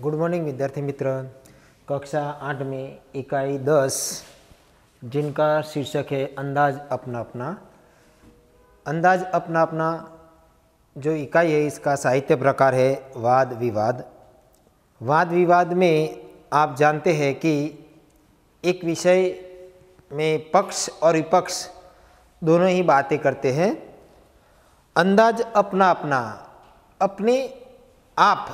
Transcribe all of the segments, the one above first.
Good morning विद्यार्थी मित्र. कक्षा आठ में इकाई दस. जिनका शीर्षक है अंदाज अपना अपना अंदाज अपना अपना जो इकाई है, इसका साहित्य प्रकार है वाद विवाद. वाद विवाद में आप जानते हैं कि एक विषय में पक्ष और विपक्ष दोनों ही बातें करते हैं. अंदाज अपना अपना अपने आप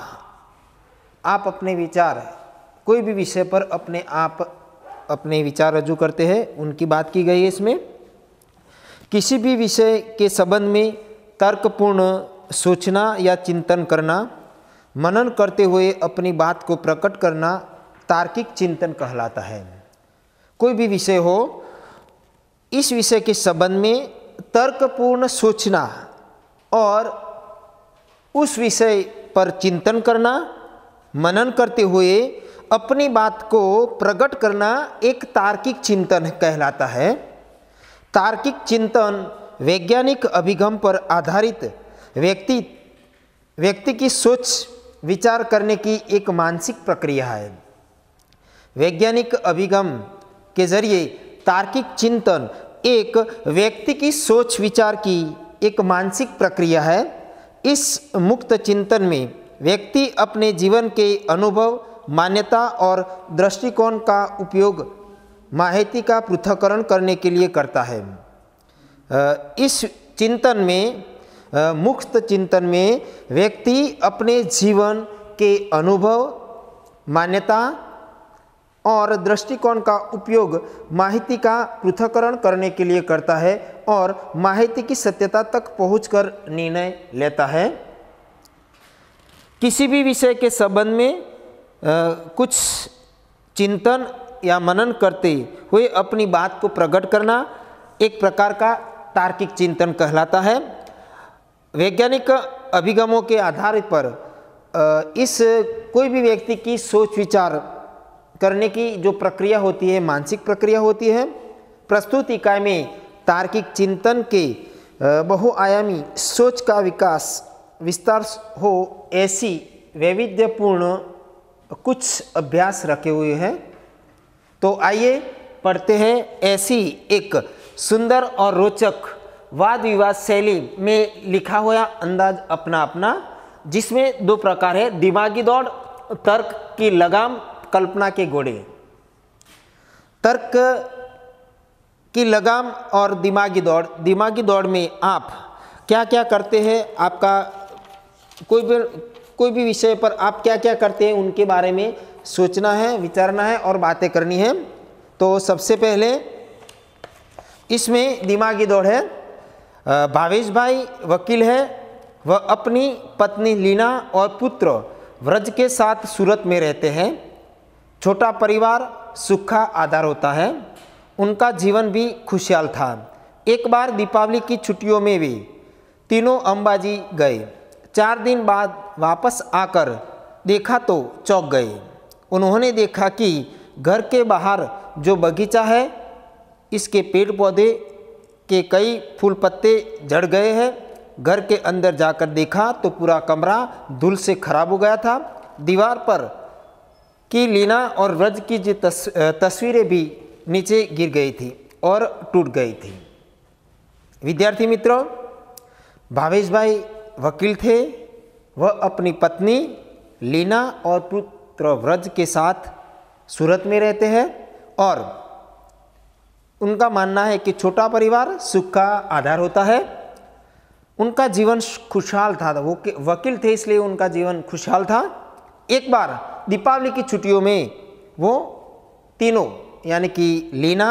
आप अपने विचार कोई भी विषय पर अपने आप, अपने विचार रजू करते हैं। उनकी बात की गई है इसमें। किसी भी विषय के संबंध में तर्कपूर्ण सोचना या चिंतन करना, मनन करते हुए अपनी बात को प्रकट करना तार्किक चिंतन कहलाता है। कोई भी विषय हो, इस विषय के संबंध में तर्कपूर्ण सोचना और उस विषय पर चिंतन करना मनन करते हुए अपनी बात को प्रकट करना एक तार्किक चिंतन कहलाता है। तार्किक चिंतन वैज्ञानिक अभिगम पर आधारित व्यक्ति व्यक्ति की सोच, विचार करने की एक मानसिक प्रक्रिया है। वैज्ञानिक अभिगम के ज़रिए तार्किक चिंतन एक व्यक्ति की सोच विचार की एक मानसिक प्रक्रिया है। इस मुक्त चिंतन में व्यक्ति अपने जीवन के अनुभव, मान्यता और दृष्टिकोण का उपयोग माहिती का पृथककरण करने के लिए करता है। इस चिंतन में मुक्त चिंतन में व्यक्ति अपने जीवन के अनुभव, मान्यता और दृष्टिकोण का उपयोग माहिती का पृथककरण करने के लिए करता है और माहिती की सत्यता तक पहुंचकर निर्णय लेता है। किसी भी विषय के संबंध में आ, कुछ चिंतन या मनन करते हुए अपनी बात को प्रकट करना एक प्रकार का तार्किक चिंतन कहलाता है। वैज्ञानिक अभिगमों के आधार पर इस कोई भी व्यक्ति की सोच विचार करने की जो प्रक्रिया होती है मानसिक प्रक्रिया होती है प्रस्तुत इकाई में तार्किक चिंतन के बहुआयामी सोच का विकास विस्तार हो ऐसी वैविध्यपूर्ण कुछ अभ्यास रखे हुए हैं। तो आइए पढ़ते हैं ऐसी एक सुंदर और रोचक वाद विवाद शैली में लिखा हुआ अंदाज अपना अपना जिसमें दो प्रकार है, दिमागी दौड़, तर्क की लगाम, कल्पना के घोड़े। तर्क की लगाम और दिमागी दौड़ दिमागी दौड़ में आप क्या क्या करते हैं? आपका कोई भी कोई भी विषय पर आप क्या क्या करते हैं, उनके बारे में सोचना है, विचारना है और बातें करनी है। तो सबसे पहले इसमें दिमागी दौड़ है। भावेश भाई वकील है, वह अपनी पत्नी लीना और पुत्र व्रज के साथ सूरत में रहते हैं। छोटा परिवार, सुखा आधार होता है। उनका जीवन भी खुशहाल था। एक बार दीपावली की छुट्टियों में भी तीनों अंबाजी गए। चार दिन बाद वापस आकर देखा तो चौक गए। उन्होंने देखा कि घर के बाहर जो बगीचा है इसके पेड़ पौधे के कई फूल पत्ते झड़ गए हैं। घर के अंदर जाकर देखा तो पूरा कमरा धूल से खराब हो गया था। दीवार पर की लीना और व्रज की जो तस, तस्वीरें भी नीचे गिर गई थी और टूट गई थी। विद्यार्थी मित्रों भावेश भाई वकील थे, वह अपनी पत्नी लीना और पुत्र व्रज के साथ सूरत में रहते हैं और उनका मानना है कि छोटा परिवार सुख का आधार होता है। उनका जीवन खुशहाल था, वो वकील थे, इसलिए उनका जीवन खुशहाल था। एक बार दीपावली की छुट्टियों में वो तीनों, यानी कि लीना,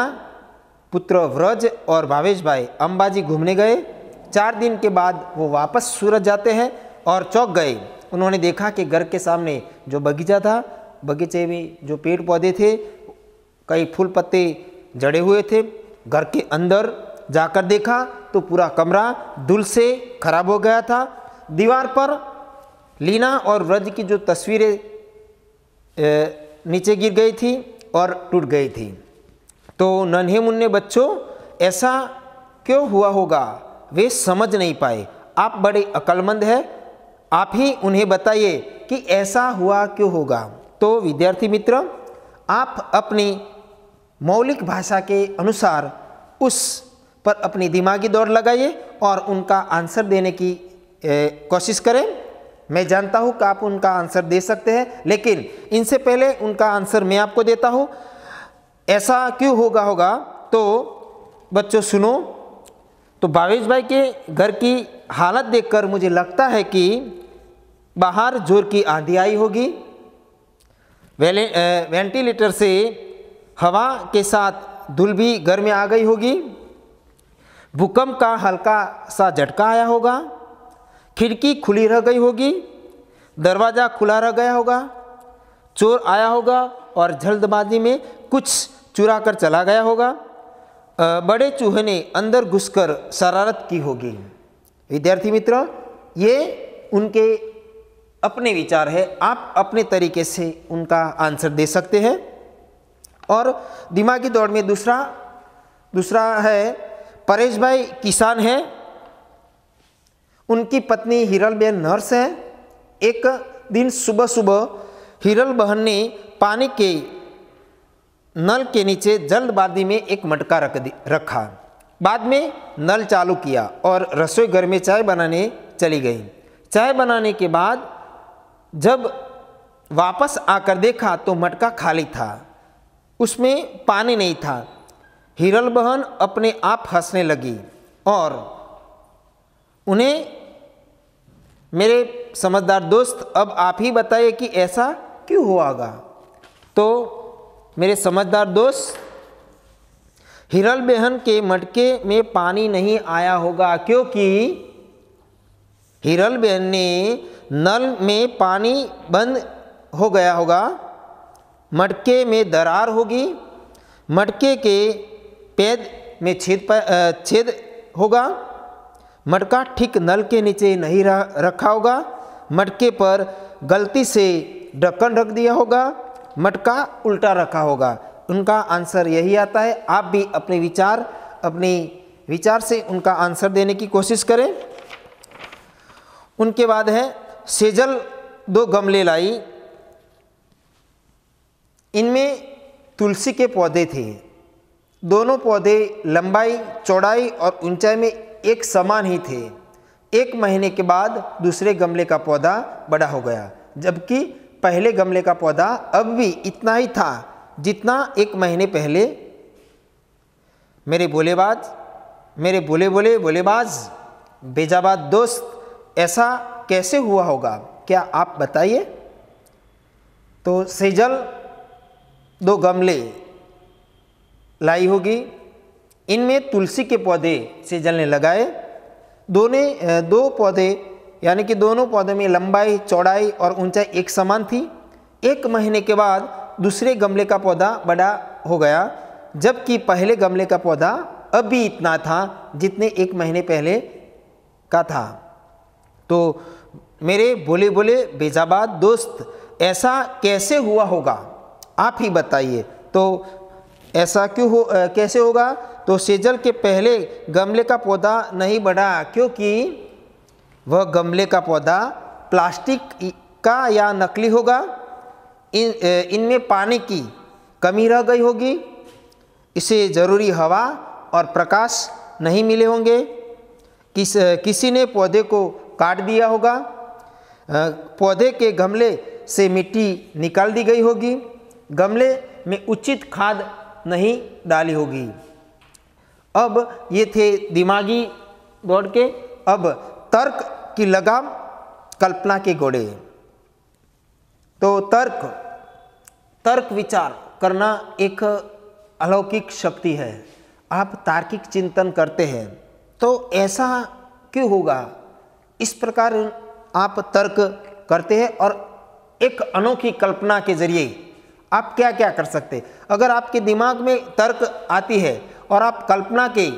पुत्र व्रज और भावेश भाई अंबाजी घूमने गए। चार दिन के बाद वो वापस सूरत जाते हैं और चौक गए। उन्होंने देखा कि घर के सामने जो बगीचा था, बगीचे में जो पेड़ पौधे थे, कई फूल पत्ते जड़े हुए थे। घर के अंदर जाकर देखा तो पूरा कमरा धूल से खराब हो गया था। दीवार पर लीना और व्रज की जो तस्वीरें नीचे गिर गई थी और टूट गई थी। तो नन्हे मुन्ने बच्चों, ऐसा क्यों हुआ होगा? वे समझ नहीं पाए। आप बड़े अक्लमंद हैं। आप ही उन्हें बताइए कि ऐसा हुआ क्यों होगा। तो विद्यार्थी मित्र, आप अपनी मौलिक भाषा के अनुसार उस पर अपनी दिमागी दौड़ लगाइए और उनका आंसर देने की कोशिश करें। मैं जानता हूँ कि आप उनका आंसर दे सकते हैं, लेकिन इनसे पहले उनका आंसर मैं आपको देता हूँ। ऐसा क्यों होगा होगा? तो बच्चों सुनो तो भावेश भाई के घर की हालत देखकर मुझे लगता है कि बाहर ज़ोर की आंधी आई होगी। वेंटिलेटर से हवा के साथ धुल भी घर में आ गई होगी। भूकंप का हल्का सा झटका आया होगा। खिड़की खुली रह गई होगी। दरवाज़ा खुला रह गया होगा। चोर आया होगा और जल्दबाजी में कुछ चुरा कर चला गया होगा। बड़े चूहे ने अंदर घुसकर शरारत की होगी। विद्यार्थी मित्र, ये उनके अपने विचार है। आप अपने तरीके से उनका आंसर दे सकते हैं। और दिमागी दौड़ में दूसरा दूसरा है, परेश भाई किसान है। उनकी पत्नी हिरल बेन नर्स है। एक दिन सुबह सुबह हिरल बहन ने पानी के नल के नीचे जल्दबाजी में एक मटका रख दी, रखा। बाद में नल चालू किया और रसोई घर में चाय बनाने चली गई। चाय बनाने के बाद जब वापस आकर देखा तो मटका खाली था। उसमें पानी नहीं था। हिरल बहन अपने आप हंसने लगी और उन्हें, मेरे समझदार दोस्त, अब आप ही बताइए कि ऐसा क्यों हुआ हुआगा तो मेरे समझदार दोस्त, हिरल बहन के मटके में पानी नहीं आया होगा क्योंकि हिरल बहन ने नल में पानी बंद हो गया होगा। मटके में दरार होगी, मटके के पैद में छेद छेद होगा। मटका ठीक नल के नीचे नहीं रखा होगा। मटके पर गलती से ढक्कन रख दिया होगा। मटका उल्टा रखा होगा। उनका आंसर यही आता है। आप भी अपने विचार, अपनी विचार से उनका आंसर देने की कोशिश करें। उनके बाद है, सेजल दो गमले लाई। इनमें तुलसी के पौधे थे। दोनों पौधे लंबाई, चौड़ाई और ऊंचाई में एक समान ही थे। एक महीने के बाद दूसरे गमले का पौधा बड़ा हो गया, जबकि पहले गमले का पौधा अब भी इतना ही था जितना एक महीने पहले। मेरे बोलेबाज, मेरे बोले बोले बोलेबाज, बेजाबाद दोस्त, ऐसा कैसे हुआ होगा? क्या आप बताइए? तो सेजल, दो गमले लाई होगी। इनमें तुलसी के पौधे सेजल ने लगाए। दोनों, दो पौधे यानी कि दोनों पौधों में लंबाई, चौड़ाई और ऊंचाई एक समान थी। एक महीने के बाद दूसरे गमले का पौधा बड़ा हो गया, जबकि पहले गमले का पौधा अभी इतना था जितने एक महीने पहले का था। तो मेरे बोले बोले बेजाबाद दोस्त, ऐसा कैसे हुआ होगा? आप ही बताइए। तो ऐसा क्यों हो कैसे होगा? तो सेजल के पहले गमले का पौधा नहीं बढ़ा, क्योंकि वह गमले का पौधा प्लास्टिक का या नकली होगा। इन इनमें पानी की कमी रह गई होगी। इसे ज़रूरी हवा और प्रकाश नहीं मिले होंगे। किस किसी ने पौधे को काट दिया होगा। पौधे के गमले से मिट्टी निकाल दी गई होगी। गमले में उचित खाद नहीं डाली होगी। अब ये थे दिमागी दौड़ के। अब तर्क की लगाम कल्पना के घोड़े तो तर्क तर्क विचार करना एक अलौकिक शक्ति है। आप तार्किक चिंतन करते हैं तो ऐसा क्यों होगा? इस प्रकार आप तर्क करते हैं और एक अनोखी कल्पना के ज़रिए आप क्या क्या कर सकते अगर आपके दिमाग में तर्क आती है और आप कल्पना के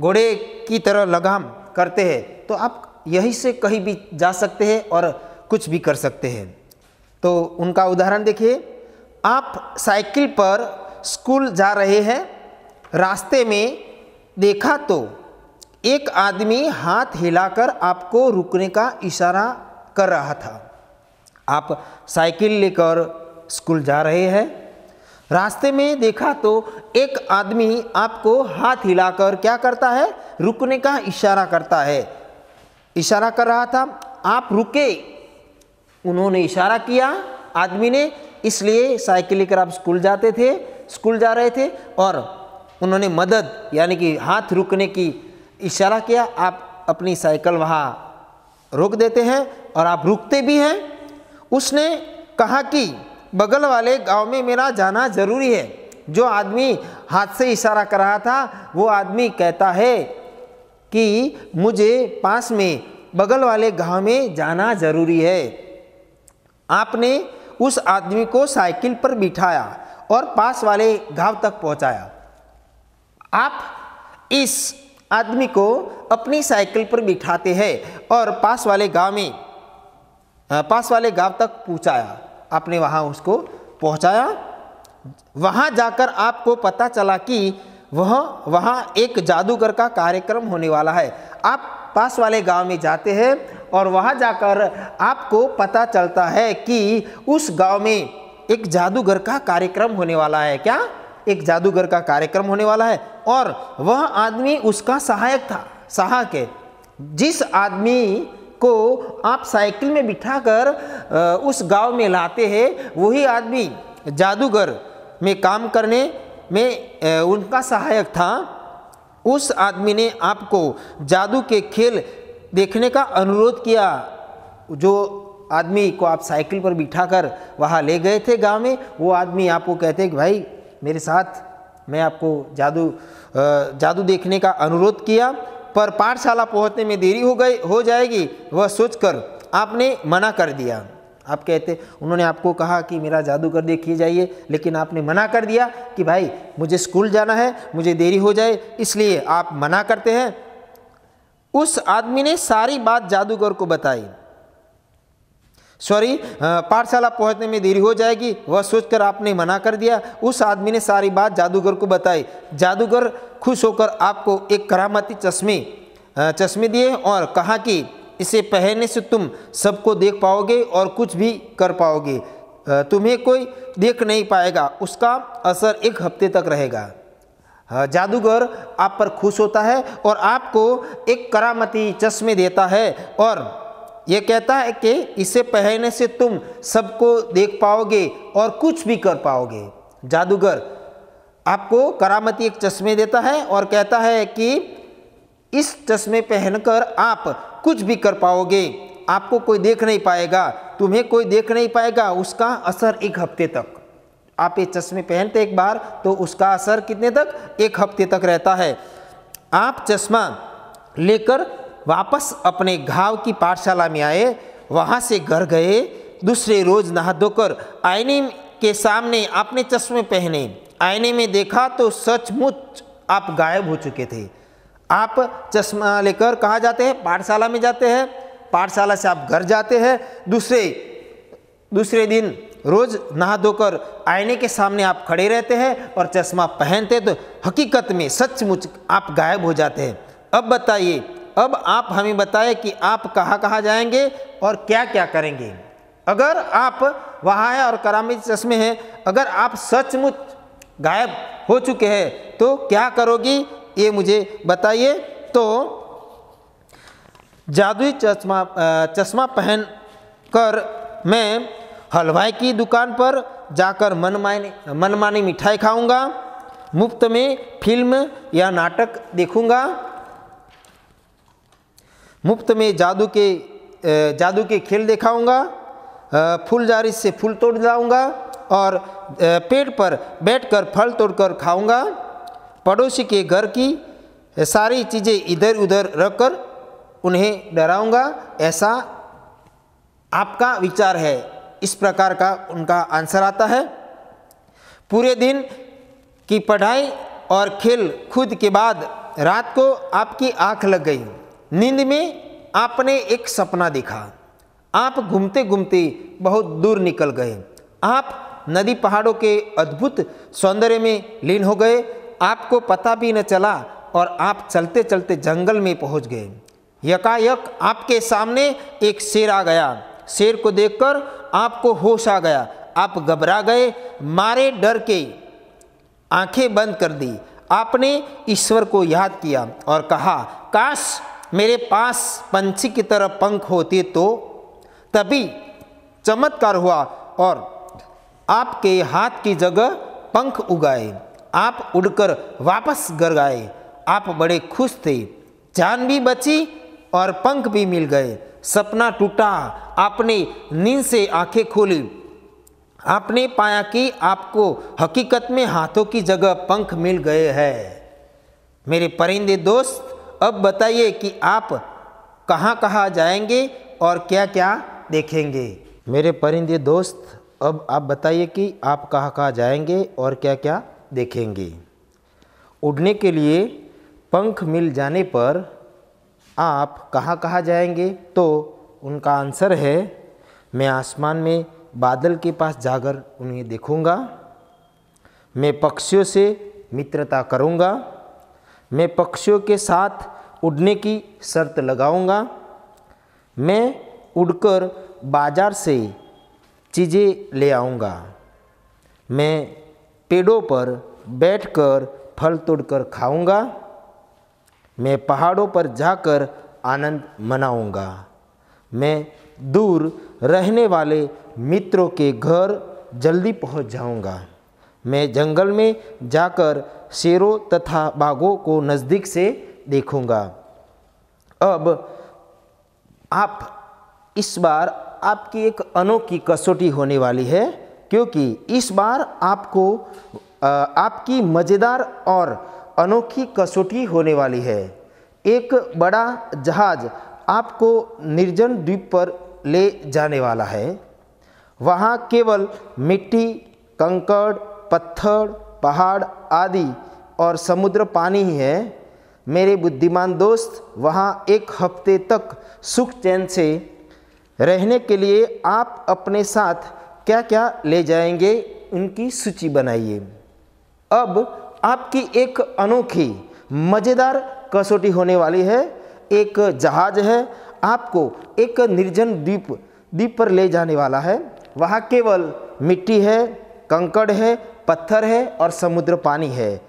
घोड़े की तरह लगाम करते हैं तो आप यहीं से कहीं भी जा सकते हैं और कुछ भी कर सकते हैं। तो उनका उदाहरण देखिए, आप साइकिल पर स्कूल जा रहे हैं, रास्ते में देखा तो एक आदमी हाथ हिलाकर आपको रुकने का इशारा कर रहा था। आप साइकिल लेकर स्कूल जा रहे हैं, रास्ते में देखा तो एक आदमी आपको हाथ हिलाकर क्या करता है, रुकने का इशारा करता है। इशारा कर रहा था, आप रुके। उन्होंने इशारा किया, आदमी ने, इसलिए साइकिल लेकर आप स्कूल जाते थे, स्कूल जा रहे थे, और उन्होंने मदद, यानी कि हाथ रुकने की इशारा किया, आप अपनी साइकिल वहाँ रोक देते हैं, और आप रुकते भी हैं। उसने कहा कि, बगल वाले गाँव में मेरा जाना ज़रूरी है। जो आदमी हाथ से इशारा कर रहा था, वो आदमी कहता है कि मुझे पास में, बगल वाले गाँव में जाना ज़रूरी है। आपने उस आदमी को साइकिल पर बिठाया और पास वाले गाँव तक पहुँचाया। आप इस आदमी को अपनी साइकिल पर बिठाते हैं और पास वाले गाँव में पास वाले गाँव तक पहुँचाया। आपने वहाँ उसको पहुँचाया। वहाँ जाकर आपको पता चला कि वह, वहाँ एक जादूगर का कार्यक्रम होने वाला है। आप पास वाले गाँव में जाते हैं और वहाँ जाकर आपको पता चलता है कि उस गाँव में एक जादूगर का कार्यक्रम होने वाला है। क्या? एक जादूगर का कार्यक्रम होने वाला है और वह आदमी उसका सहायक था, सहायक है। जिस आदमी को आप साइकिल में बिठाकर उस गाँव में लाते हैं, वही आदमी जादूगर में काम करने में उनका सहायक था। उस आदमी ने आपको जादू के खेल देखने का अनुरोध किया। जो आदमी को आप साइकिल पर बिठाकर वहाँ ले गए थे गाँव में, वो आदमी आपको कहते कि, भाई, मेरे साथ मैं आपको जादू जादू देखने का अनुरोध किया, पर पाठशाला पहुँचने में देरी हो गई, हो जाएगी। वह सोचकर आपने मना कर दिया। आप कहते, उन्होंने आपको कहा कि मेरा जादू जादूगर देखिए जाइए, लेकिन आपने मना कर दिया कि भाई, मुझे स्कूल जाना है, मुझे देरी हो जाए, इसलिए आप मना करते हैं। उस आदमी ने सारी बात जादूगर को बताई। सॉरी पाठशाला पहुँचने में देरी हो जाएगी, वह सोचकर आपने मना कर दिया। उस आदमी ने सारी बात जादूगर को बताई। जादूगर खुश होकर आपको एक करामती चश्मे चश्मे दिए और कहा कि इसे पहनने से तुम सबको देख पाओगे और कुछ भी कर पाओगे। तुम्हें कोई देख नहीं पाएगा। उसका असर एक हफ़्ते तक रहेगा। जादूगर आप पर खुश होता है और आपको एक करामती चश्मे देता है और ये कहता है कि इसे पहनने से तुम सबको देख पाओगे और कुछ भी कर पाओगे। जादूगर आपको करामती एक चश्मे देता है और कहता है कि इस चश्मे पहनकर आप कुछ भी कर पाओगे, आपको कोई देख नहीं पाएगा, तुम्हें कोई देख नहीं पाएगा, उसका असर एक हफ़्ते तक। आप ये चश्मे पहनते एक बार तो उसका असर कितने तक? एक हफ़्ते तक रहता है। आप चश्मा लेकर वापस अपने घाव की पाठशाला में आए, वहाँ से घर गए, दूसरे रोज नहा धोकर आईने के सामने आपने चश्मे पहने। आईने में देखा तो सचमुच आप गायब हो चुके थे। आप चश्मा लेकर कहाँ जाते हैं? पाठशाला में जाते हैं। पाठशाला से आप घर जाते हैं। दूसरे दूसरे दिन रोज नहा धोकर आईने के सामने आप खड़े रहते हैं और चश्मा पहनते तो हकीकत में सचमुच आप गायब हो जाते हैं। अब बताइए, अब आप हमें बताएँ कि आप कहाँ कहाँ जाएँगे और क्या क्या करेंगे। अगर आप वहाँ हैं और करामी चश्मे हैं, अगर आप सचमुच गायब हो चुके हैं तो क्या करोगी? ये मुझे बताइए। तो जादुई चश्मा चश्मा पहन कर मैं हलवाई की दुकान पर जाकर मनमानी मनमानी मिठाई खाऊँगा, मुफ़्त में फ़िल्म या नाटक देखूँगा। मुफ़्त में जादू के जादू के खेल दिखाऊँगा फूलजारी से फूल तोड़ लाऊँगा और पेड़ पर बैठकर फल तोड़कर खाऊँगा। पड़ोसी के घर की सारी चीज़ें इधर उधर रखकर उन्हें डराऊँगा। ऐसा आपका विचार है। इस प्रकार का उनका आंसर आता है। पूरे दिन की पढ़ाई और खेल खुद के बाद रात को आपकी आँख लग गई। नींद में आपने एक सपना देखा। आप घूमते घूमते बहुत दूर निकल गए। आप नदी पहाड़ों के अद्भुत सौंदर्य में लीन हो गए। आपको पता भी न चला और आप चलते चलते जंगल में पहुँच गए। यकायक आपके सामने एक शेर आ गया। शेर को देखकर आपको होश आ गया। आप घबरा गए, मारे डर के। आँखें बंद कर दी। आपने ईश्वर को याद किया और कहा, काश मेरे पास पंछी की तरह पंख होते तो। तभी चमत्कार हुआ और आपके हाथ की जगह पंख उगाए। आप उड़कर वापस घर गए आप बड़े खुश थे। जान भी बची और पंख भी मिल गए। सपना टूटा। आपने नींद से आँखें खोली। आपने पाया कि आपको हकीकत में हाथों की जगह पंख मिल गए हैं। मेरे परिंदे दोस्त, अब बताइए कि आप कहाँ कहाँ जाएँगे और क्या क्या देखेंगे? मेरे परिंदे दोस्त, अब आप बताइए कि आप कहाँ कहाँ जाएँगे और क्या क्या देखेंगे। उड़ने के लिए पंख मिल जाने पर आप कहाँ कहाँ जाएँगे? तो उनका आंसर है, मैं आसमान में बादल के पास जाकर उन्हें देखूँगा, मैं पक्षियों से मित्रता करूँगा, मैं पक्षियों के साथ उड़ने की शर्त लगाऊँगा, मैं उड़कर बाज़ार से चीज़ें ले आऊँगा, मैं पेड़ों पर बैठकर फल तोड़कर खाऊँगा। मैं पहाड़ों पर जाकर आनंद मनाऊँगा। मैं दूर रहने वाले मित्रों के घर जल्दी पहुँच जाऊँगा। मैं जंगल में जाकर शेरों तथा बाघों को नज़दीक से देखूँगा। अब आप, इस बार आपकी एक अनोखी कसौटी होने वाली है। क्योंकि इस बार आपको आपकी मज़ेदार और अनोखी कसौटी होने वाली है। एक बड़ा जहाज़ आपको निर्जन द्वीप पर ले जाने वाला है। वहाँ केवल मिट्टी, कंकड़, पत्थर, पहाड़ आदि और समुद्र पानी ही है। मेरे बुद्धिमान दोस्त, वहाँ एक हफ़्ते तक सुख चैन से रहने के लिए आप अपने साथ क्या क्या ले जाएँगे, उनकी सूची बनाइए। अब आपकी एक अनोखी, मज़ेदार कसौटी होने वाली है। एक जहाज़ है, आपको एक निर्जन द्वीप द्वीप पर ले जाने वाला है। वहाँ केवल मिट्टी है, कंकड़ है, पत्थर है और समुद्र पानी है।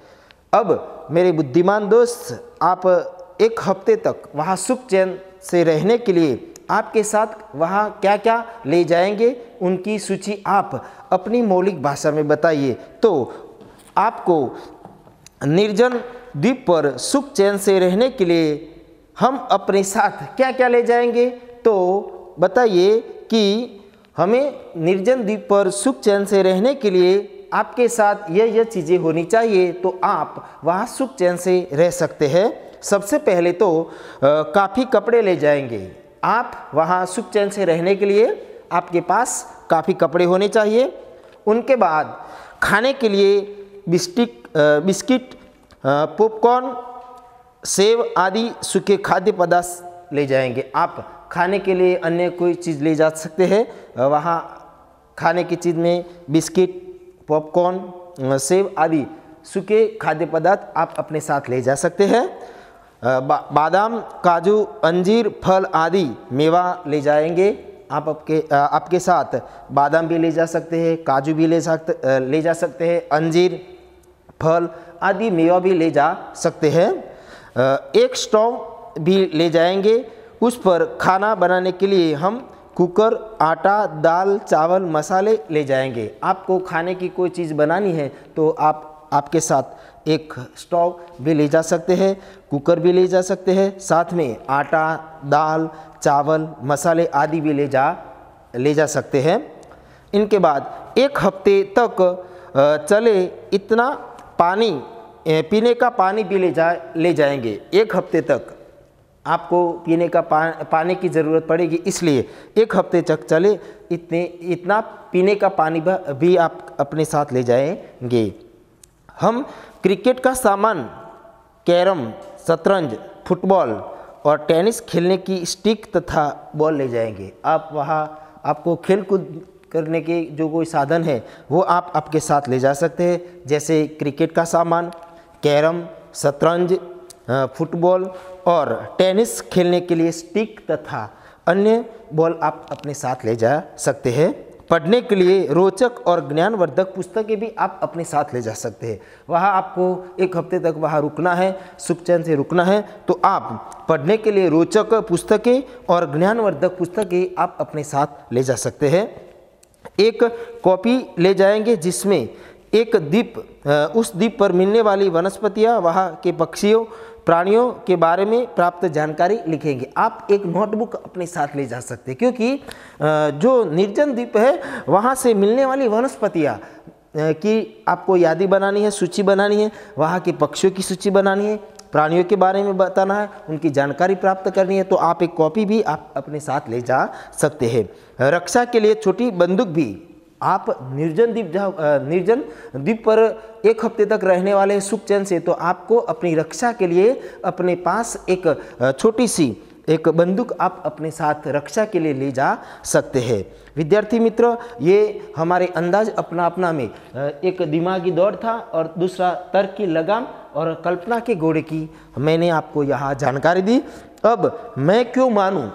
अब मेरे बुद्धिमान दोस्त, आप एक हफ़्ते तक वहाँ सुख चैन से रहने के लिए आपके साथ वहाँ क्या क्या ले जाएँगे, उनकी सूची आप अपनी मौलिक भाषा में बताइए। तो आपको निर्जन द्वीप पर सुख चैन से रहने के लिए हम अपने साथ क्या क्या ले जाएँगे? तो बताइए कि हमें निर्जन द्वीप पर सुख चैन से रहने के लिए आपके साथ यह यह चीज़ें होनी चाहिए तो आप वहाँ सुख चैन से रह सकते हैं। सबसे पहले तो काफ़ी कपड़े ले जाएँगे। आप वहाँ सुख चैन से रहने के लिए आपके पास काफ़ी कपड़े होने चाहिए। उनके बाद खाने के लिए बिस्टिक बिस्किट पॉपकॉर्न सेव आदि सूखे खाद्य पदार्थ ले जाएँगे। आप खाने के लिए अन्य कोई चीज़ ले जा सकते हैं। वहाँ खाने की चीज़ में बिस्किट पॉपकॉर्न सेव आदि सूखे खाद्य पदार्थ आप अपने साथ ले जा सकते हैं। बादाम, काजू, अंजीर, फल आदि मेवा ले जाएँगे। आप आपके आपके साथ बादाम भी ले जा सकते हैं, काजू भी ले सकते ले जा सकते हैं, अंजीर, फल आदि मेवा भी ले जा सकते हैं। एक स्टोव भी ले जाएँगे। उस पर खाना बनाने के लिए हम कुकर, आटा, दाल, चावल, मसाले ले जाएँगे। आपको खाने की कोई चीज़ बनानी है तो आप, आपके साथ एक स्टोव भी ले जा सकते हैं कुकर भी ले जा सकते हैं साथ में आटा दाल चावल मसाले आदि भी ले जा ले जा सकते हैं। इनके बाद एक हफ़्ते तक चले इतना पानी पीने का पानी भी ले जा ले जाएँगे। एक हफ़्ते तक आपको पीने का पा, पानी की ज़रूरत पड़ेगी इसलिए एक हफ़्ते तक चले इतने इतना पीने का पानी भी आप अपने साथ ले जाएँगे। हम क्रिकेट का सामान, कैरम, शतरंज, फुटबॉल और टेनिस खेलने की स्टिक तथा बॉल ले जाएँगे। आप वहाँ, आपको खेल कूद करने के जो कोई साधन है, वो आप आपके साथ ले जा सकते हैं। जैसे क्रिकेट का सामान, कैरम, शतरंज फुटबॉल और टेनिस खेलने के लिए स्टिक तथा अन्य बॉल आप अपने साथ ले जा सकते हैं। पढ़ने के लिए रोचक और ज्ञानवर्धक पुस्तकें भी आप अपने साथ ले जा सकते हैं। वहाँ आपको एक हफ़्ते तक वहाँ रुकना है, सुख चैन से रुकना है। तो आप पढ़ने के लिए रोचक पुस्तकें और ज्ञानवर्धक पुस्तकें आप अपने साथ ले जा सकते हैं। एक कॉपी ले जाएँगे जिसमें एक द्वीप उस द्वीप पर मिलने वाली वनस्पतियाँ, वहाँ के पक्षियों प्राणियों के बारे में प्राप्त जानकारी लिखेंगे। आप एक नोटबुक अपने साथ ले जा सकते हैं, क्योंकि जो निर्जन द्वीप है, वहाँ से मिलने वाली वनस्पतियाँ की आपको यादी बनानी है, सूची बनानी है, वहाँ के पक्षियों की सूची बनानी है, प्राणियों के बारे में बताना है, उनकी जानकारी प्राप्त करनी है तो आप एक कॉपी भी आप अपने साथ ले जा सकते हैं। रक्षा के लिए छोटी बंदूक भी आप निर्जन द्वीप निर्जन द्वीप पर एक हफ़्ते तक रहने वाले सुख चैन से तो आपको अपनी रक्षा के लिए अपने पास एक छोटी सी एक बंदूक आप अपने साथ रक्षा के लिए ले जा सकते हैं। विद्यार्थी मित्र, ये हमारे अंदाज अपना अपना में एक दिमागी दौड़ था और दूसरा तर्क की लगाम और कल्पना के घोड़े की मैंने आपको यहाँ जानकारी दी। अब मैं क्यों मानूँ?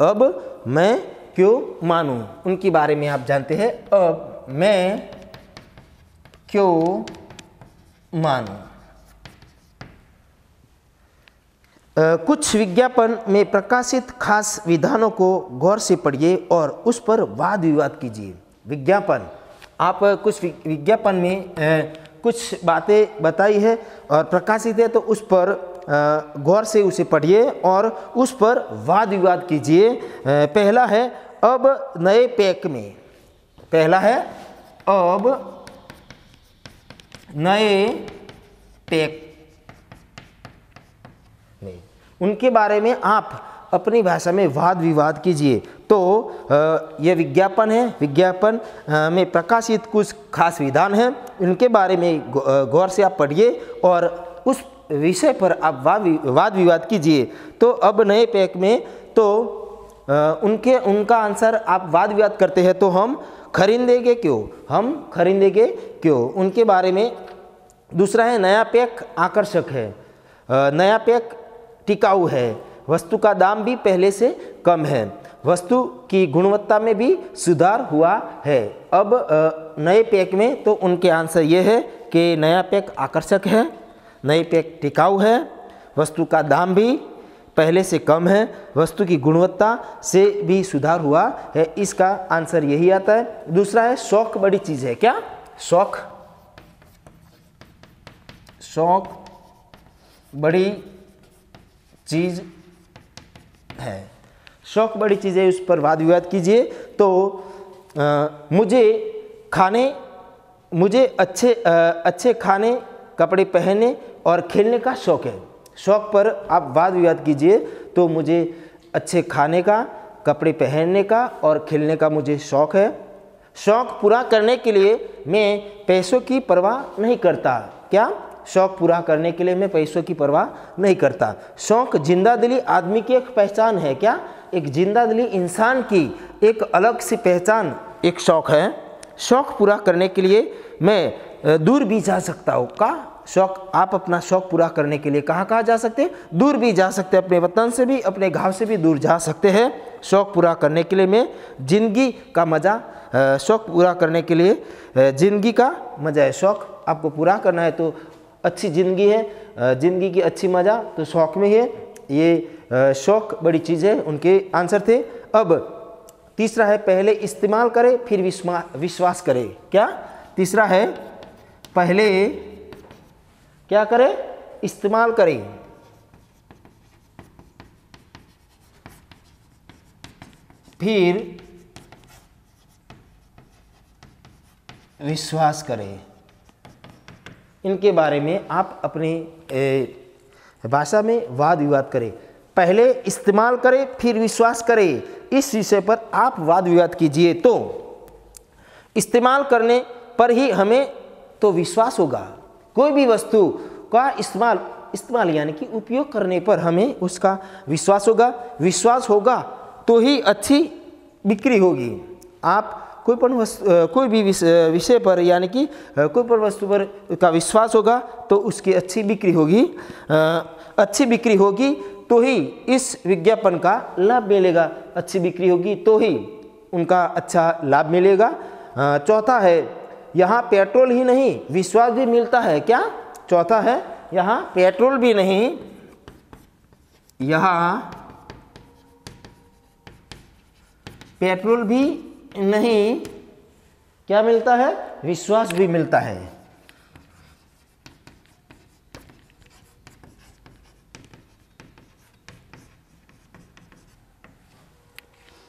अब मैं क्यों मानूं? उनके बारे में आप जानते हैं। अब मैं क्यों मानूं? कुछ विज्ञापन में प्रकाशित खास विधानों को गौर से पढ़िए और उस पर वाद विवाद कीजिए। विज्ञापन। आप कुछ विज्ञापन में कुछ बातें बताई है और प्रकाशित है तो उस पर गौर से उसे पढ़िए और उस पर वाद विवाद कीजिए। पहला है, अब नए पैक में। पहला है, अब नए पैक में। उनके बारे में आप अपनी भाषा में वाद विवाद कीजिए। तो यह विज्ञापन है। विज्ञापन में प्रकाशित कुछ खास विधान हैं। उनके बारे में गौर से आप पढ़िए और उस विषय पर आप वाद विवाद कीजिए। तो अब नए पैक में तो उनके, उनका आंसर आप वाद विवाद करते हैं तो हम खरीदेंगे क्यों? हम खरीदेंगे क्यों? उनके बारे में। दूसरा है, नया पैक आकर्षक है। नया पैक टिकाऊ है। वस्तु का दाम भी पहले से कम है। वस्तु की गुणवत्ता में भी सुधार हुआ है। अब नए पैक में तो उनके आंसर ये है कि नया पैक आकर्षक है। नए पैक टिकाऊ है वस्तु का दाम भी पहले से कम है वस्तु की गुणवत्ता से भी सुधार हुआ है इसका आंसर यही आता है। दूसरा है शौक बड़ी चीज़ है क्या? शौक शौक बड़ी चीज़ है। शौक बड़ी चीज़ है उस पर वाद विवाद कीजिए। तो आ, मुझे खाने मुझे अच्छे आ, अच्छे खाने कपड़े पहनने और खेलने का शौक है। शौक पर आप वाद विवाद कीजिए तो मुझे अच्छे खाने का, कपड़े पहनने का और खेलने का मुझे शौक है। शौक पूरा करने के लिए मैं पैसों की परवाह नहीं करता। क्या? शौक पूरा करने के लिए मैं पैसों की परवाह नहीं करता। शौक ज़िंदा दिली आदमी की एक पहचान है। क्या? एक ज़िंदा दिली इंसान की एक अलग सी पहचान, एक शौक है। शौक पूरा करने के लिए मैं दूर भी जा सकता हूँ। का? शौक, आप अपना शौक पूरा करने के लिए कहाँ कहाँ जा सकते हैं? दूर भी जा सकते हैं, अपने वतन से भी, अपने गाँव से भी दूर जा सकते हैं। शौक पूरा करने के लिए मैं ज़िंदगी का मज़ा शौक पूरा करने के लिए ज़िंदगी का मज़ा है। शौक आपको पूरा करना है तो अच्छी ज़िंदगी है ज़िंदगी की अच्छी मज़ा तो शौक में है ये शौक बड़ी चीज़ है, उनके आंसर थे। अब तीसरा है, पहले इस्तेमाल करें, फिर विश्वास करें। क्या? तीसरा है, पहले क्या करें? इस्तेमाल करें। फिर विश्वास करें। इनके बारे में आप अपनी भाषा में वाद विवाद करें। पहले इस्तेमाल करें, फिर विश्वास करें। इस विषय पर आप वाद विवाद कीजिए तो। इस्तेमाल करने पर ही हमें तो विश्वास होगा। कोई भी वस्तु का इस्तेमाल इस्तेमाल यानी कि उपयोग करने पर हमें उसका विश्वास होगा। विश्वास होगा तो ही अच्छी बिक्री होगी। आप कोई पण वस्तु कोई भी विष- विषय पर यानी कि कोई पण वस्तु पर का विश्वास होगा तो उसकी अच्छी बिक्री होगी। अच्छी बिक्री होगी तो ही इस विज्ञापन का लाभ मिलेगा। अच्छी बिक्री होगी तो ही उनका अच्छा लाभ मिलेगा। चौथा है यहाँ पेट्रोल ही नहीं विश्वास भी मिलता है क्या? चौथा है यहाँ पेट्रोल भी नहीं यहाँ पेट्रोल भी नहीं क्या मिलता है? विश्वास भी मिलता है।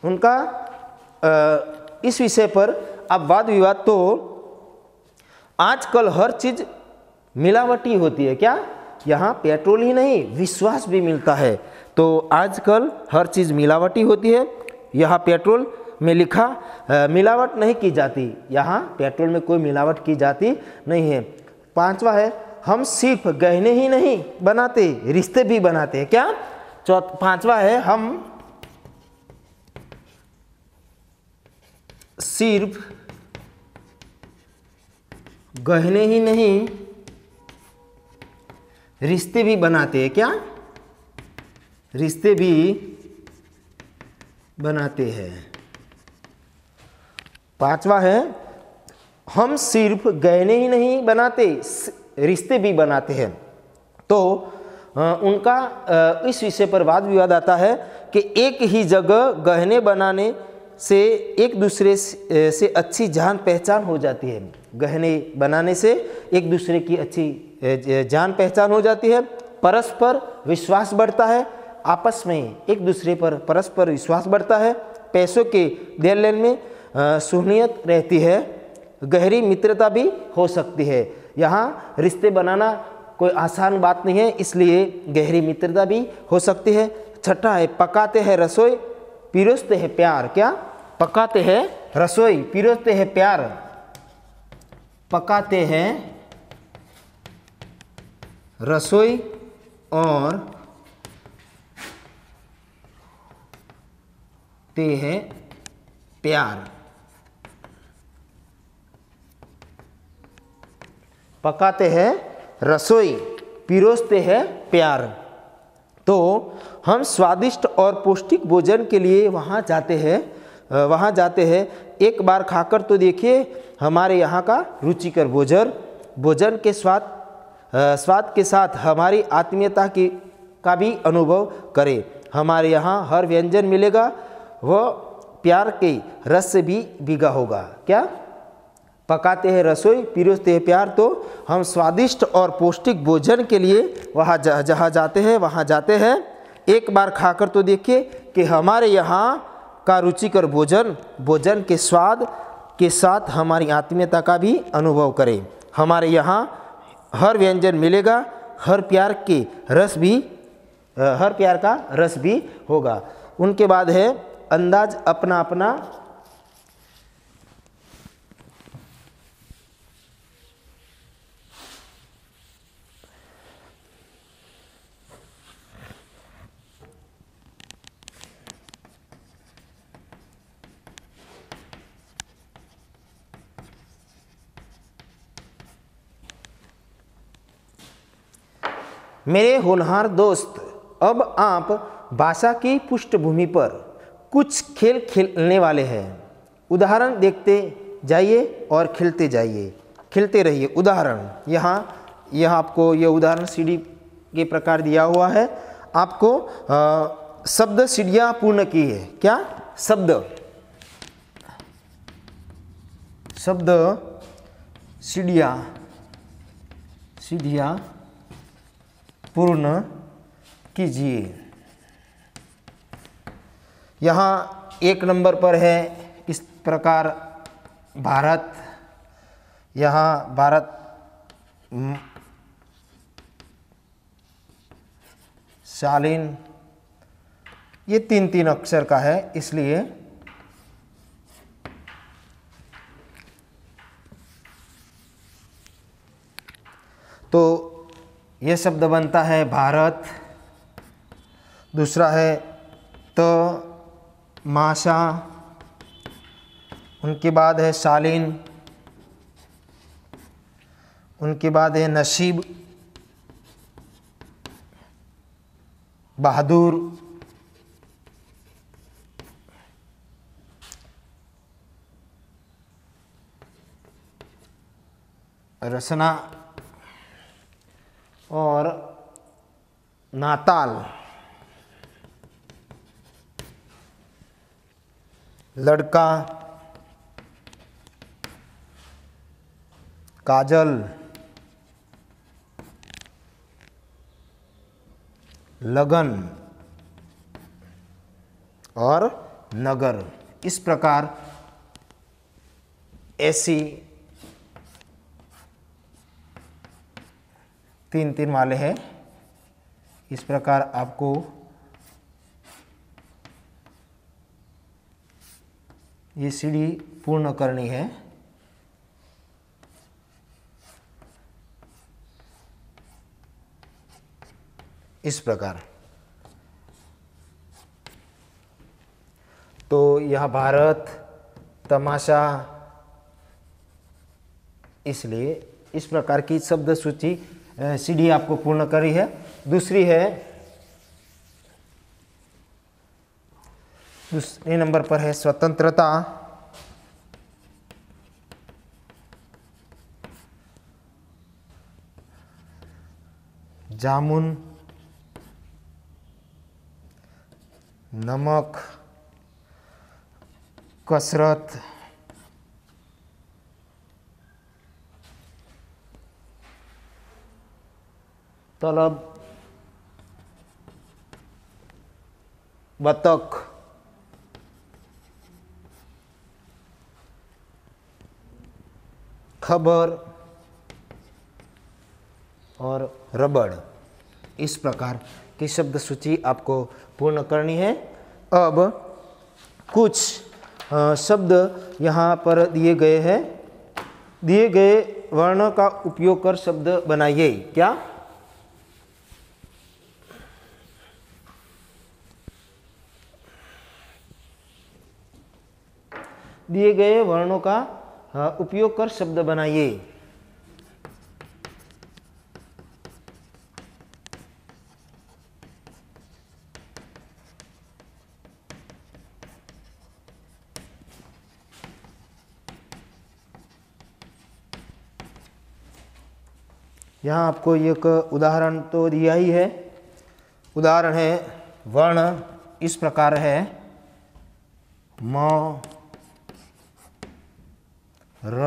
उनका अ, इस विषय पर अब वाद विवाद तो आजकल हर चीज़ मिलावटी होती है क्या? यहाँ पेट्रोल ही नहीं विश्वास भी मिलता है। तो आजकल हर चीज़ मिलावटी होती है। यहाँ पेट्रोल में लिखा अ, मिलावट नहीं की जाती। यहाँ पेट्रोल में कोई मिलावट की जाती नहीं है। पांचवा है हम सिर्फ़ गहने ही नहीं बनाते रिश्ते भी बनाते हैं। क्या? चौथ पांचवा है हम सिर्फ़ गहने ही नहीं, रिश्ते भी बनाते हैं क्या? रिश्ते भी बनाते हैं। पांचवा है, हम सिर्फ़ गहने ही नहीं बनाते, रिश्ते भी बनाते हैं। तो उनका इस विषय पर वाद विवाद आता है कि एक ही जगह गहने बनाने से एक दूसरे से अच्छी जान पहचान हो जाती है। गहने बनाने से एक दूसरे की अच्छी जान पहचान हो जाती है। परस्पर विश्वास बढ़ता है। आपस में एक दूसरे पर परस्पर विश्वास बढ़ता है। पैसों के देन लेन में सुहनियत रहती है। गहरी मित्रता भी हो सकती है। यहाँ रिश्ते बनाना कोई आसान बात नहीं है, इसलिए गहरी मित्रता भी हो सकती है। छठा है, पकाते हैं रसोई। पिरोसते हैं प्यार, क्या? पकाते हैं रसोई। पिरोसते हैं प्यार, पकाते हैं रसोई और ते हैं प्यार। पकाते हैं रसोई पिरोसते हैं प्यार। तो हम स्वादिष्ट और पौष्टिक भोजन के लिए वहाँ जाते हैं वहाँ जाते हैं। एक बार खाकर तो देखिए, हमारे यहाँ का रुचिकर भोजन भोजन के स्वाद स्वाद के साथ हमारी आत्मीयता की, का भी अनुभव करें। हमारे यहाँ हर व्यंजन मिलेगा, वह प्यार के रस से भी भीगा होगा। क्या? पकाते हैं रसोई, पिरोसते हैं प्यार तो हम स्वादिष्ट और पौष्टिक भोजन के लिए वहाँ जहाँ जाते हैं, वहाँ जाते हैं। एक बार खाकर तो देखिए कि हमारे यहाँ का रुचिकर भोजन भोजन के स्वाद के साथ हमारी आत्मीयता का भी अनुभव करें। हमारे यहाँ हर व्यंजन मिलेगा, हर प्यार के रस भी हर प्यार का रस भी होगा। उनके बाद है, अंदाज अपना अपना मेरे होनहार दोस्त अब आप भाषा की पृष्ठभूमि पर कुछ खेल खेलने वाले हैं। उदाहरण देखते जाइए और खेलते जाइए। खेलते रहिए। उदाहरण यहाँ यह आपको यह उदाहरण सीढ़ी के प्रकार दिया हुआ है। आपको अ, शब्द सीढ़ियाँ पूर्ण की है। क्या? शब्द। शब्द सीढ़ियाँ सीढ़ियाँ। पूर्ण कीजिए। यहाँ एक नंबर पर है, इस प्रकार भारत। यहाँ भारत शालीन। ये तीन तीन अक्षर का है, इसलिए तो ये शब्द बनता है भारत। दूसरा है त, माशा। उनके बाद है शालीन। उनके बाद है नसीब बहादुर। रसना। और नाताल। लड़का। काजल। लगन। और नगर। इस प्रकार ऐसी तीन तीन वाले हैं। इस प्रकार आपको ये सीढ़ी पूर्ण करनी है। इस प्रकार। तो यह भारत तमाशा इसलिए इस प्रकार की शब्द सूची सीढ़ी आपको पूर्ण करी है। दूसरी है दूसरे नंबर पर है स्वतंत्रता। जामुन, नमक, कसरत। तलब, बतख, खबर और रबड़। इस प्रकार की शब्द सूची आपको पूर्ण करनी है। अब कुछ शब्द यहाँ पर दिए गए हैं। दिए गए वर्ण का उपयोग कर शब्द बनाइए। क्या? दिए गए वर्णों का उपयोग कर शब्द बनाइए। यहाँ आपको एक उदाहरण तो दिया ही है। उदाहरण है, वर्ण इस प्रकार है। म र,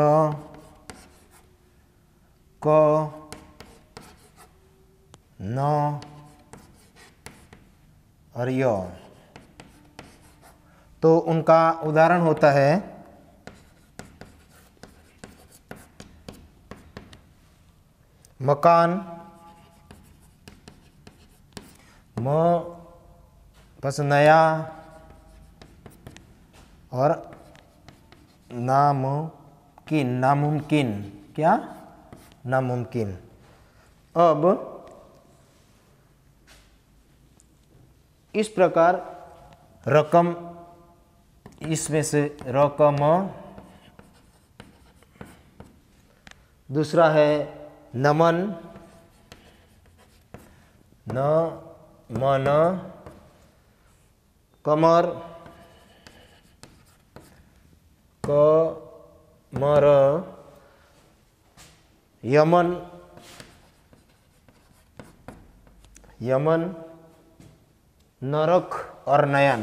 क, न, और य। तो उनका उदाहरण होता है, मकान, म, बस नया, और नामुमकिन नामुमकिन। क्या? नामुमकिन। अब इस प्रकार रकम, इसमें से रकम दूसरा है नमन। न मन कमर कमर यमन। यमन। नरक और नयन।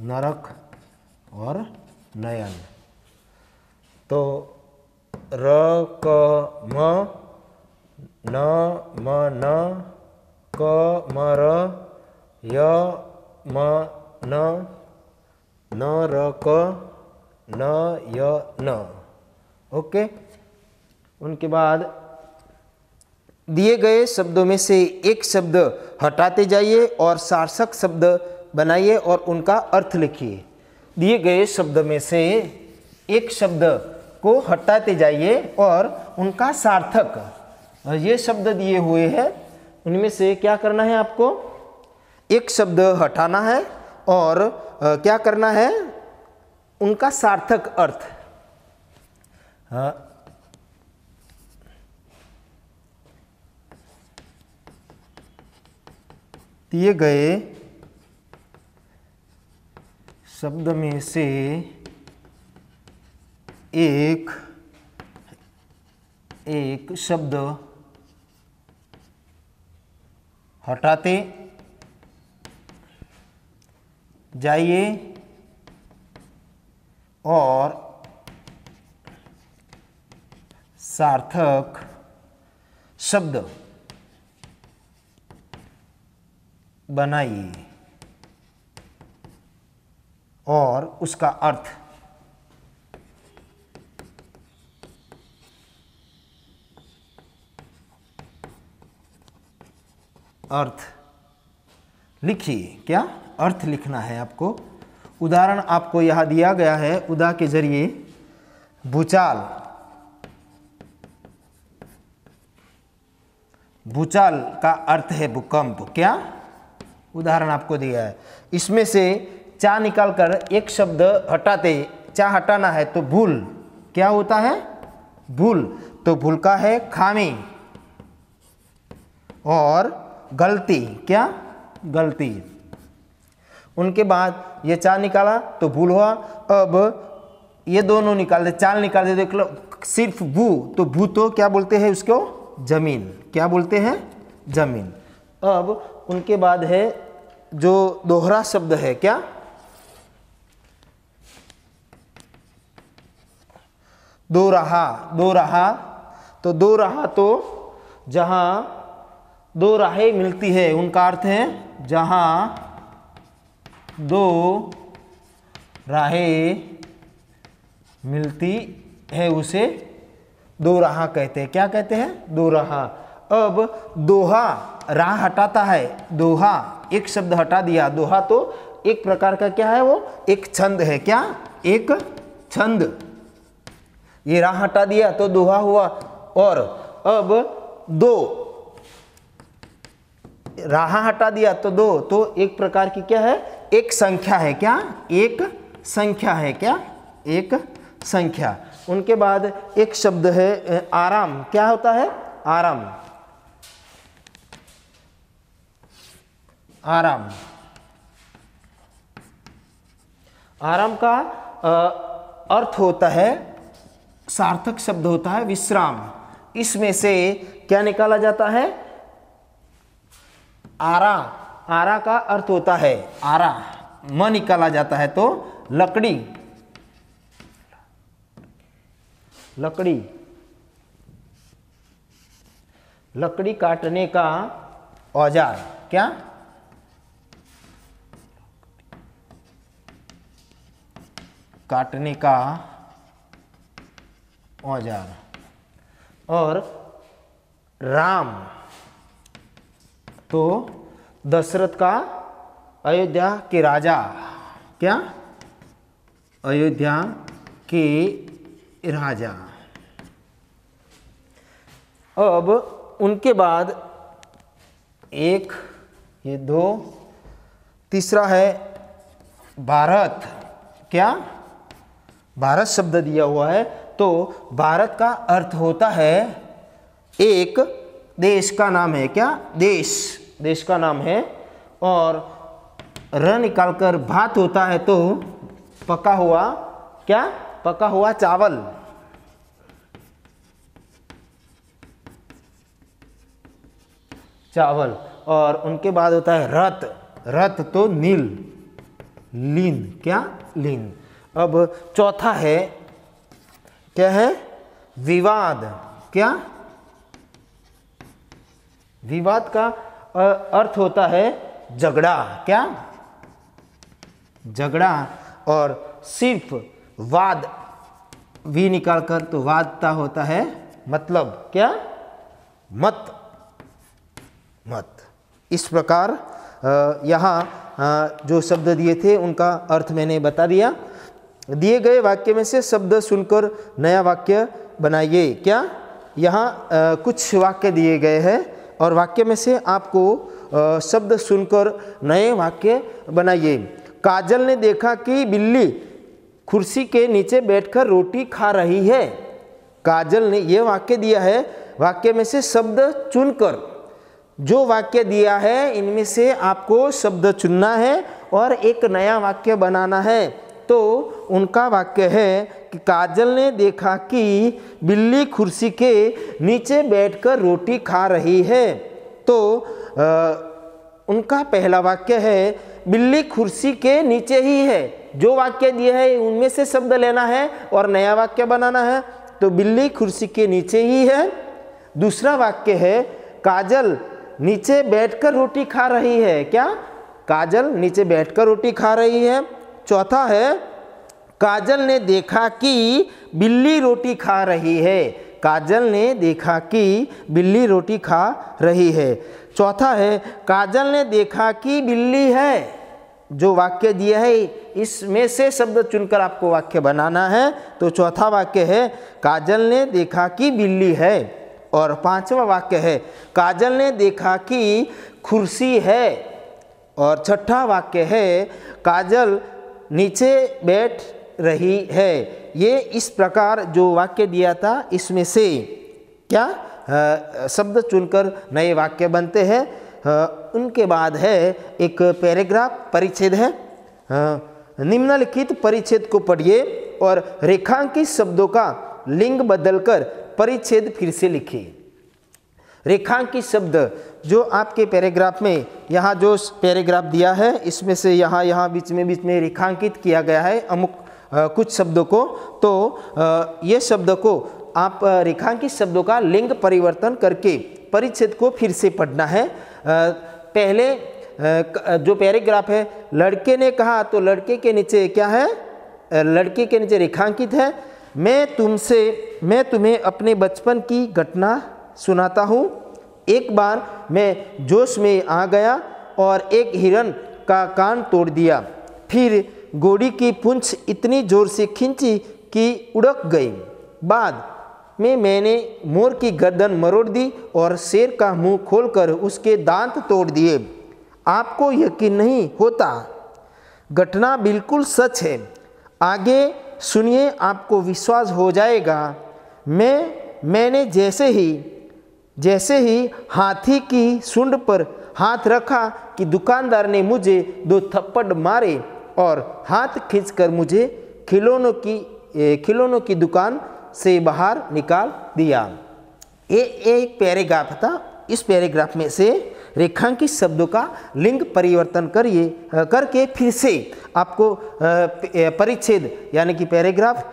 नरक और नयन। तो र, क, म, न म, न, क, म, र, य, म, न न, र, क। न, य, न। ओके उनके बाद दिए गए शब्दों में से एक शब्द हटाते जाइए और सार्थक शब्द बनाइए और उनका अर्थ लिखिए। दिए गए शब्द में से एक शब्द को हटाते जाइए और उनका सार्थक। ये शब्द दिए हुए हैं। उनमें से क्या करना है आपको? एक शब्द हटाना है और क्या करना है? उनका सार्थक अर्थ। हाँ। दिए गए शब्द में से एक एक शब्द हटाते जाइए। और सार्थक शब्द बनाइए और उसका अर्थ अर्थ लिखिए। क्या? अर्थ लिखना है आपको? उदाहरण आपको यहाँ दिया गया है उदा के ज़रिए, भूचाल। भूचाल का अर्थ है भूकंप, क्या? उदाहरण आपको दिया है। इसमें से चा निकालकर एक शब्द हटाते, चा हटाना है तो भूल, क्या होता है? भूल तो भूल का है खामी और गलती, क्या? गलती। उनके बाद ये चार निकाला तो भूल हुआ। अब ये दोनों निकाल दे, चाल निकाल दे, देख लो, सिर्फ़ भू तो भू तो क्या बोलते हैं उसको? ज़मीन। क्या बोलते हैं? ज़मीन। अब उनके बाद है जो दोहरा शब्द है, क्या? दो रहा दो रहा तो दो रहा तो जहाँ दो राहें मिलती है, उनका अर्थ है जहाँ दो राहें मिलती है उसे दो राह कहते हैं। क्या कहते हैं? दो राह। अब दोहा, राह हटाता है। दोहा, एक शब्द हटा दिया। दोहा तो एक प्रकार का क्या है वो? एक छंद है। क्या? एक छंद। ये राह हटा दिया तो दोहा हुआ। और अब दो, राह हटा दिया तो दो तो एक प्रकार की क्या है? एक संख्या है क्या? एक संख्या है क्या? एक संख्या। उनके बाद एक शब्द है आराम। क्या होता है? आराम। आराम। आराम का अर्थ होता है, सार्थक शब्द होता है विश्राम। इसमें से क्या निकाला जाता है? आरा आरा का अर्थ होता है। आरा। म निकाला जाता है तो लकड़ी। लकड़ी। लकड़ी काटने का औज़ार। क्या? काटने का औज़ार। और राम। तो दशरथ का अयोध्या के राजा। क्या? अयोध्या के राजा। अब उनके बाद एक, ये दो, तीसरा है भारत। क्या? भारत शब्द दिया हुआ है। तो भारत का अर्थ होता है एक देश का नाम है। क्या? देश। देश का नाम है और र निकालकर भात होता है तो पका हुआ, क्या? पका हुआ चावल। चावल। और उनके बाद होता है रथ रथ तो नील। लीन, क्या? लीन। अब चौथा है, क्या है? विवाद। क्या? विवाद का अर्थ होता है झगड़ा, क्या? झगड़ा और सिर्फ़ वाद भी निकालकर तो वादता होता है। मतलब क्या? मत। मत। इस प्रकार यहाँ जो शब्द दिए थे, उनका अर्थ मैंने बता दिया। दिए गए वाक्य में से शब्द सुनकर नया वाक्य बनाइए। क्या? यहाँ कुछ वाक्य दिए गए हैं। और वाक्य में से आपको शब्द सुनकर नए वाक्य बनाइए। काजल ने देखा कि बिल्ली कुर्सी के नीचे बैठकर रोटी खा रही है। काजल ने यह वाक्य दिया है, वाक्य में से शब्द चुनकर। जो वाक्य दिया है, इनमें से आपको शब्द चुनना है और एक नया वाक्य बनाना है। तो उनका वाक्य है कि काजल ने देखा कि बिल्ली कुर्सी के नीचे बैठकर रोटी खा रही है। तो आ, उनका पहला वाक्य है बिल्ली कुर्सी के नीचे ही है। जो वाक्य दिए है उनमें से शब्द लेना है और नया वाक्य बनाना है। तो बिल्ली कुर्सी के नीचे ही है। दूसरा वाक्य है काजल नीचे बैठकर रोटी खा रही है। क्या? काजल नीचे बैठकर रोटी खा रही है। चौथा है, काजल ने देखा कि बिल्ली रोटी खा रही है। काजल ने देखा कि बिल्ली रोटी खा रही है। चौथा है, काजल ने देखा कि बिल्ली है, जो वाक्य दिया है, इसमें से शब्द चुनकर आपको वाक्य बनाना है। तो चौथा वाक्य है, काजल ने देखा कि बिल्ली है, और पांचवा वाक्य है, काजल ने देखा कि कुर्सी है, और छठा वाक्य है, काजल नीचे बैठ रही है। ये इस प्रकार जो वाक्य दिया था, इसमें से क्या शब्द चुनकर नए वाक्य बनते हैं। उनके बाद है एक पैराग्राफ परिच्छेद है। निम्नलिखित परिच्छेद को पढ़िए और रेखांकित शब्दों का लिंग बदलकर परिच्छेद फिर से लिखिए। रेखांकित शब्द जो आपके पैराग्राफ में यहाँ जो पैराग्राफ दिया है इसमें से यहाँ यहाँ बीच में बीच में रेखांकित किया गया है अमुक कुछ शब्दों को। तो आ, ये शब्द को आप रेखांकित शब्दों का लिंग परिवर्तन करके परिच्छेद को फिर से पढ़ना है। आ, पहले आ, जो पैराग्राफ है लड़के ने कहा तो लड़के के नीचे क्या है? लड़के के नीचे रेखांकित है। मैं तुमसे मैं तुम्हें अपने बचपन की घटना सुनाता हूँ। एक बार मैं जोश में आ गया और एक हिरन का कान तोड़ दिया। फिर गोड़ी की पूंछ इतनी ज़ोर से खींची कि उड़क गई। बाद में मैंने मोर की गर्दन मरोड़ दी और शेर का मुँह खोलकर उसके दांत तोड़ दिए। आपको यकीन नहीं होता, घटना बिल्कुल सच है। आगे सुनिए, आपको विश्वास हो जाएगा, मैं, मैंने जैसे ही जैसे ही हाथी की सुंड पर हाथ रखा कि दुकानदार ने मुझे दो थप्पड़ मारे और हाथ खींचकर मुझे खिलौनों की खिलौनों की दुकान से बाहर निकाल दिया। ये एक पैराग्राफ था। इस पैराग्राफ में से रेखांकित शब्दों का लिंग परिवर्तन करिए करके फिर से आपको परिच्छेद, यानी कि पैराग्राफ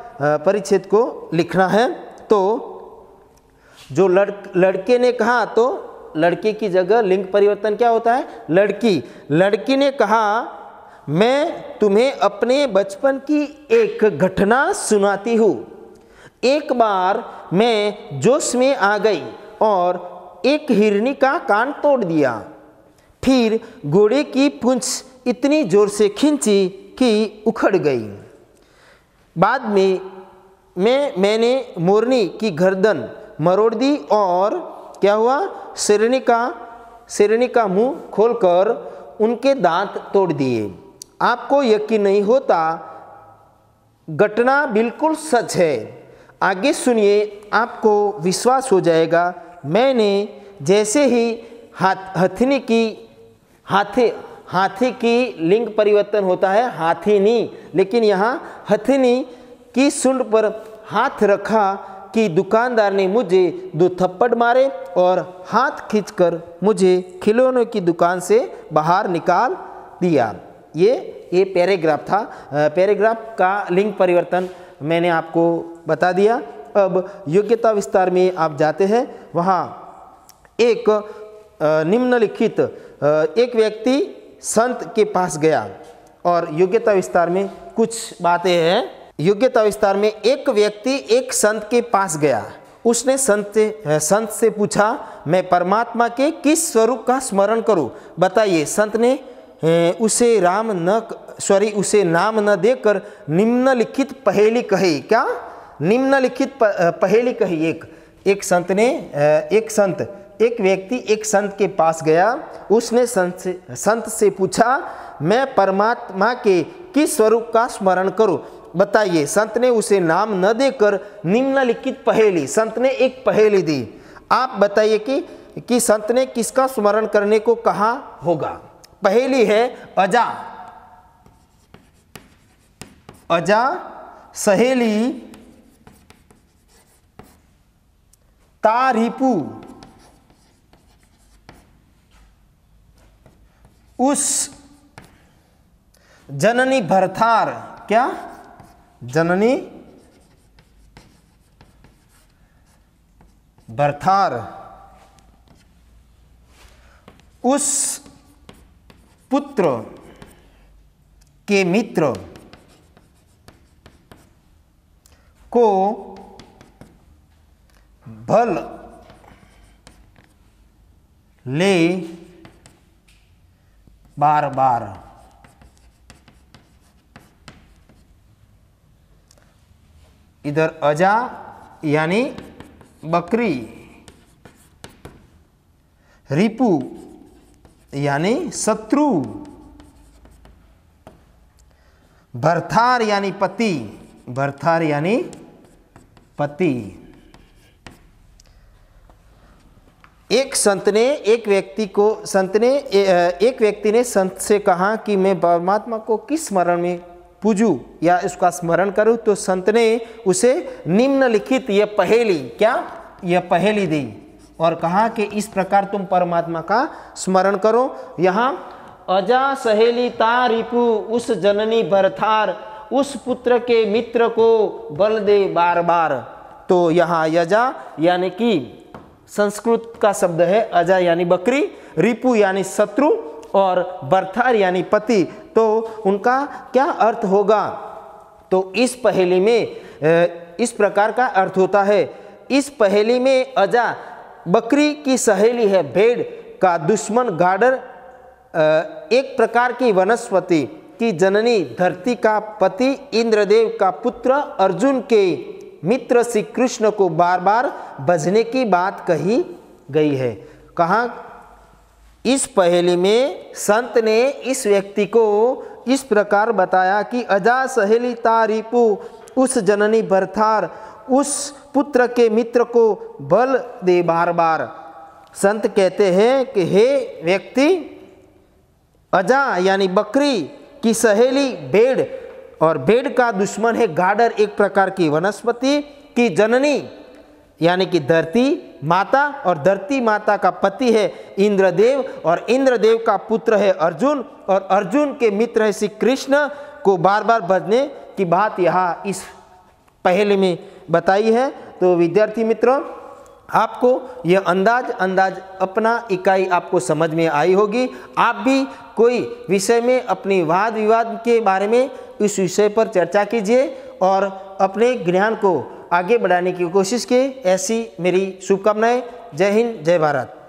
परिच्छेद को लिखना है। तो जो लड़ लड़के ने कहा तो लड़के की जगह लिंग परिवर्तन क्या होता है? लड़की। लड़की ने कहा, मैं तुम्हें अपने बचपन की एक घटना सुनाती हूँ। एक बार मैं जोश में आ गई और एक हिरनी का कान तोड़ दिया। फिर घोड़े की पूंछ इतनी ज़ोर से खींची कि उखड़ गई। बाद में मैं, मैंने मोरनी की गर्दन मरोड़ दी और क्या हुआ? शेरनी का शेरनी का मुँह खोलकर उनके दांत तोड़ दिए। आपको यकीन नहीं होता, घटना बिल्कुल सच है। आगे सुनिए, आपको विश्वास हो जाएगा, मैंने जैसे ही हाथ, हथनी की, हाथी हाथी की लिंग परिवर्तन होता है, हाथीनी, लेकिन यहाँ हथनी की सुंड पर हाथ रखा कि दुकानदार ने मुझे दो थप्पड़ मारे और हाथ खींचकर मुझे खिलौनों की दुकान से बाहर निकाल दिया। ये ये पैराग्राफ था। पैराग्राफ का लिंग परिवर्तन मैंने आपको बता दिया। अब योग्यता विस्तार में आप जाते हैं। वहाँ एक निम्नलिखित एक व्यक्ति संत के पास गया और योग्यता विस्तार में कुछ बातें हैं। योग्यता विस्तार में एक व्यक्ति एक संत के पास गया। उसने संत से संत से पूछा, मैं परमात्मा के किस स्वरूप का स्मरण करूँ? बताइए। संत ने उसे राम न सॉरी, उसे नाम न देकर निम्नलिखित पहेली कही। क्या? निम्नलिखित पहेली कही एक। एक संत ने एक संत, एक व्यक्ति एक संत के पास गया। उसने संत से संत से पूछा, मैं परमात्मा के किस स्वरूप का स्मरण करूँ? बताइए संत ने उसे नाम न देकर निम्नलिखित पहेली संत ने एक पहेली दी। आप बताइए कि कि संत ने किसका स्मरण करने को कहा होगा? पहेली है अजा। अजा, सहेली, तारिपू। उस जननी भरथार, क्या? जननी भरथार उस पुत्र के मित्र को भल ले बार बार। इधर अजा, यानी बकरी। रिपु, यानी शत्रु। भरथार, यानी पति। भरथार, यानी पति। एक संत ने, एक व्यक्ति को, संत ने एक व्यक्ति ने संत से कहा कि मैं परमात्मा को किस स्मरण में पूजू या उसका स्मरण करूँ तो संत ने उसे निम्नलिखित यह पहेली, क्या? यह पहेली दी और कहा कि इस प्रकार तुम परमात्मा का स्मरण करो। यहाँ, अजा सहेली ता रिपु उस जननी भरथार उस पुत्र के मित्र को बल दे बार बार तो यहाँ यजा यानी कि संस्कृत का शब्द है, अजा यानी बकरी, रिपु यानी शत्रु और बर्थार यानी पति तो उनका क्या अर्थ होगा? तो इस पहेली में इस प्रकार का अर्थ होता है। इस पहेली में अजा, बकरी की सहेली है, भेड़ का दुश्मन गाडर एक प्रकार की वनस्पति की जननी, धरती का पति इंद्रदेव का पुत्र अर्जुन के मित्र श्री कृष्ण को बार बार बजने की बात कही गई है। कहा इस पहेली में संत ने इस व्यक्ति को इस प्रकार बताया कि अजा सहेली तारिपु, उस जननी भरथार, उस पुत्र के मित्र को बल दे बार बार। संत कहते हैं कि हे व्यक्ति, अजा यानी बकरी की सहेली भेड़ और भेड़ का दुश्मन है गाडर, एक प्रकार की वनस्पति की जननी। यानी कि धरती माता और धरती माता का पति है इंद्रदेव और इंद्रदेव का पुत्र है अर्जुन और अर्जुन के मित्र है श्री कृष्ण को बार बार बजने की बात यहाँ इस पहले में बताई है। तो विद्यार्थी मित्रों, आपको यह अंदाज अंदाज अपना इकाई आपको समझ में आई होगी। आप भी कोई विषय में अपनी वाद विवाद के बारे में इस विषय पर चर्चा कीजिए और अपने ज्ञान को आगे बढ़ाने की कोशिश की। ऐसी मेरी शुभकामनाएँ। जय हिंद जय भारत।